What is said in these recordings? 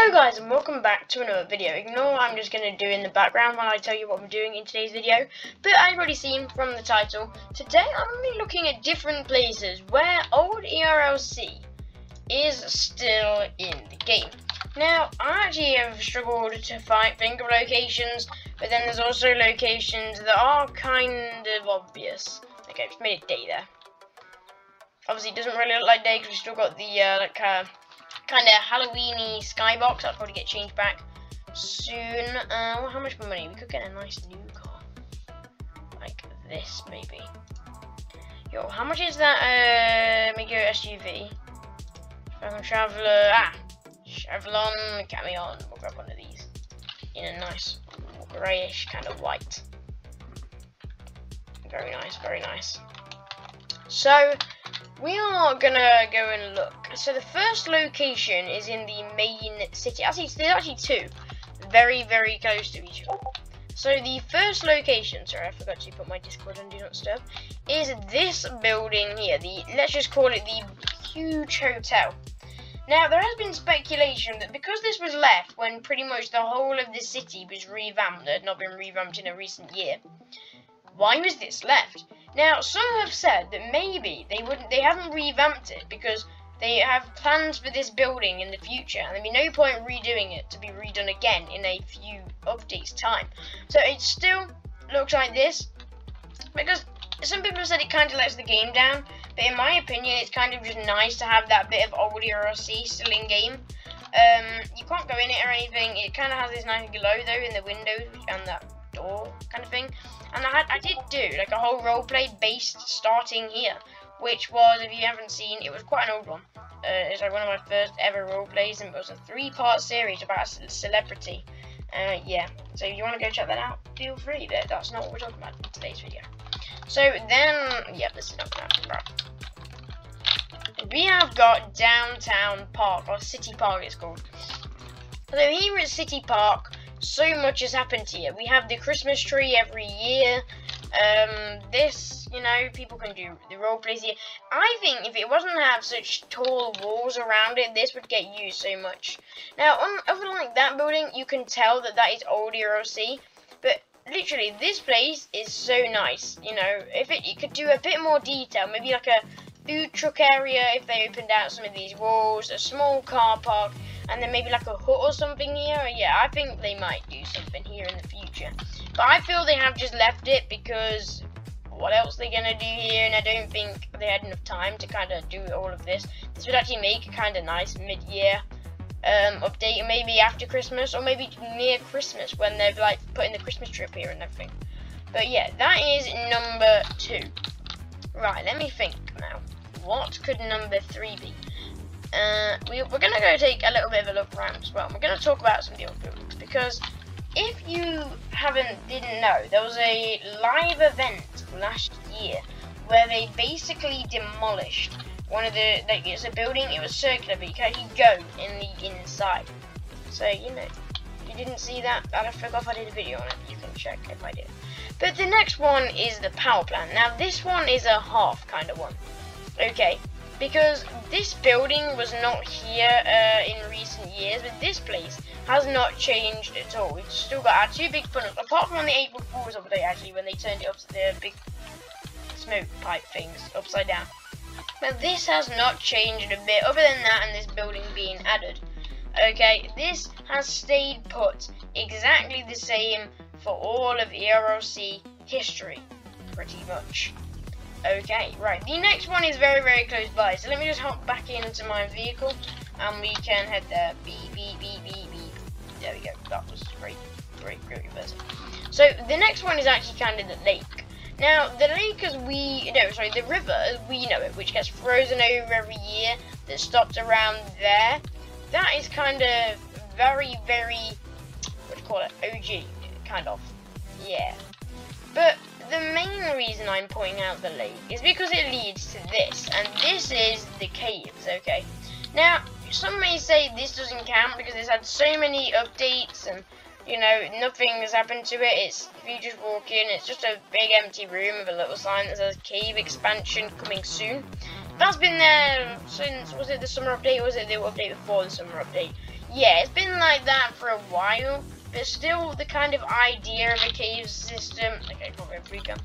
Hello guys and welcome back to another video. Ignore what I'm just going to do in the background while I tell you what I'm doing in today's video. But I've already seen from the title, today I'm going to be looking at different places where old ERLC is still in the game. Now, I actually have struggled to find, think of locations, but then there's also locations that are kind of obvious. Okay, I've just made a day there. Obviously, it doesn't really look like day because we've still got the, uh, like, uh, kind of Halloweeny skybox. That'll probably get changed back soon. Uh, well, how much money? We could get a nice new car, like this maybe. Yo, how much is that? Uh, Migo SUV. Dragon Traveller. Ah, Chevlon Camion. We'll grab one of these in a nice greyish kind of white. Very nice, very nice. So, we are gonna go and look. So the first location is in the main city. Actually, there's actually two, very, very close to each other. So the first location, sorry, I forgot to put my Discord on Do Not Disturb, is this building here. The let's just call it the huge hotel. Now there has been speculation that because this was left when pretty much the whole of the city was revamped, had not been revamped in a recent year, why was this left? Now, some have said that maybe they wouldn't, they haven't revamped it because they have plans for this building in the future, and there'd be no point redoing it to be redone again in a few updates time. So it still looks like this, because some people have said it kind of lets the game down, but in my opinion, it's kind of just nice to have that bit of old ERLC still in game. Um, you can't go in it or anything. It kind of has this nice glow though in the windows and that door kind of thing. And I had I did do like a whole roleplay based starting here, which was if you haven't seen, it was quite an old one. Uh, it's like one of my first ever roleplays, and it was a three-part series about a celebrity. Uh, yeah, so if you want to go check that out, feel free. But that's not what we're talking about in today's video. So then, yeah, this is not going to happen? We have got Downtown Park, or City Park it's called. So here at City Park, so much has happened here. We have the Christmas tree every year. Um, this, you know, people can do the role plays here. I think if it wasn't have such tall walls around it, this would get used so much. Now, on over like that building, you can tell that that is old ERLC, but literally, this place is so nice. You know, if it, you could do a bit more detail, maybe like a food truck area if they opened out some of these walls, a small car park, and then maybe like a hut or something here. Yeah, I think they might do something here in the future. But I feel they have just left it because what else are they gonna do here? And I don't think they had enough time to kind of do all of this. This would actually make a kind of nice mid-year um, update, maybe after Christmas or maybe near Christmas when they're like putting the Christmas tree up here and everything. But yeah, that is number two. Right, let me think now. What could number three be? Uh, we, are going to go take a little bit of a look around as well. We're going to talk about some of the buildings because if you haven't didn't know, there was a live event last year where they basically demolished one of the like it's a building. It was circular, but you can actually go in the inside. So you know, if you didn't see that, I forgot if I did a video on it. You can check if I did. But the next one is the power plant. Now this one is a half kind of one. Okay, because this building was not here uh, in recent years, but this place has not changed at all. We've still got our two big funnels, apart from on the April Fools update actually, when they turned it up to the big smoke pipe things upside down. But this has not changed a bit, other than that and this building being added. Okay, this has stayed put exactly the same for all of ERLC history, pretty much. Okay, right. The next one is very, very close by. So let me just hop back into my vehicle and we can head there. Beep, beep, beep, beep, beep. There we go. That was great. Great, great reverse. So the next one is actually kind of the lake. Now, the lake as we, no, sorry, the river as we know it, which gets frozen over every year, that stops around there, that is kind of very, very, what do you call it, OG, kind of, yeah. But the main reason I'm pointing out the lake is because it leads to this, and this is the caves, okay? Now, some may say this doesn't count because it's had so many updates and, you know, nothing has happened to it. It's, if you just walk in, it's just a big empty room with a little sign that says cave expansion coming soon. That's been there since, was it the summer update or was it the update before the summer update? yeah, it's been like that for a while, but still the kind of idea of a cave system, okay, got a free gun,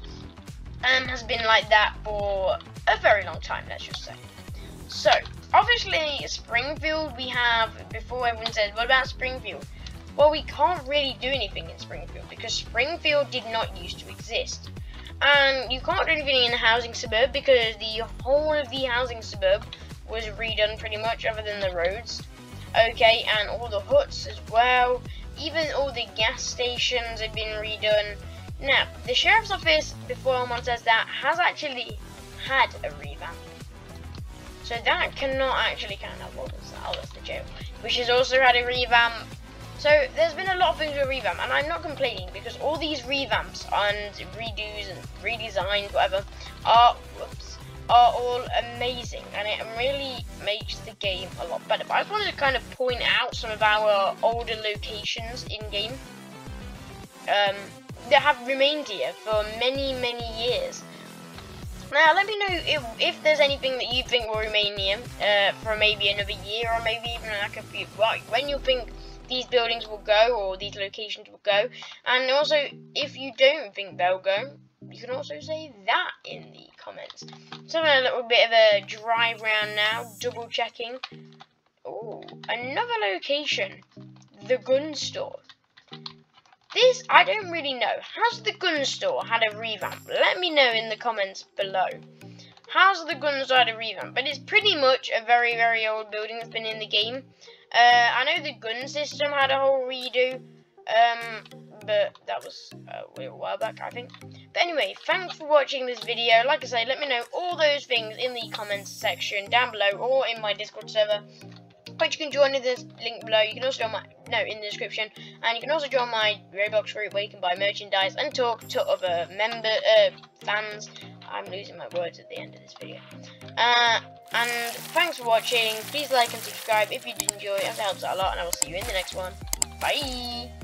um, has been like that for a very long time, let's just say. So, obviously, Springfield, we have, before everyone says, what about Springfield? Well, we can't really do anything in Springfield because Springfield did not used to exist. And you can't do anything in the housing suburb because the whole of the housing suburb was redone pretty much other than the roads. Okay, and all the huts as well. Even all the gas stations have been redone. Now, the sheriff's office, before someone says that, has actually had a revamp. So that cannot actually count. Now, what was that? Oh, that's the jail. Which has also had a revamp. So there's been a lot of things with revamp, and I'm not complaining because all these revamps and redos and redesigns, whatever, are whoops, are all amazing, and it really makes the game a lot better. But I just wanted to kind of point out some of our older locations in game um, that have remained here for many, many years. Now, let me know if, if there's anything that you think will remain here uh, for maybe another year or maybe even like a few, right, when you think these buildings will go or these locations will go. And also, if you don't think they'll go, you can also say that in the comments. So I'm a little bit of a drive around now, double checking. Oh, another location, the gun store. This, I don't really know. Has the gun store had a revamp? Let me know in the comments below. Has the gun store had a revamp? But it's pretty much a very, very old building that's been in the game. Uh, I know the gun system had a whole redo. Um, but that was a while back, I think. But anyway, thanks for watching this video. Like I say, let me know all those things in the comments section down below or in my Discord server which you can join in this link below. You can also join my no in the description, and you can also join my Roblox group where you can buy merchandise and talk to other member uh, fans. I'm losing my words at the end of this video. Uh, and thanks for watching. Please like and subscribe if you did enjoy. It helps out a lot, and I will see you in the next one. Bye.